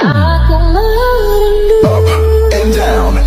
Up and down.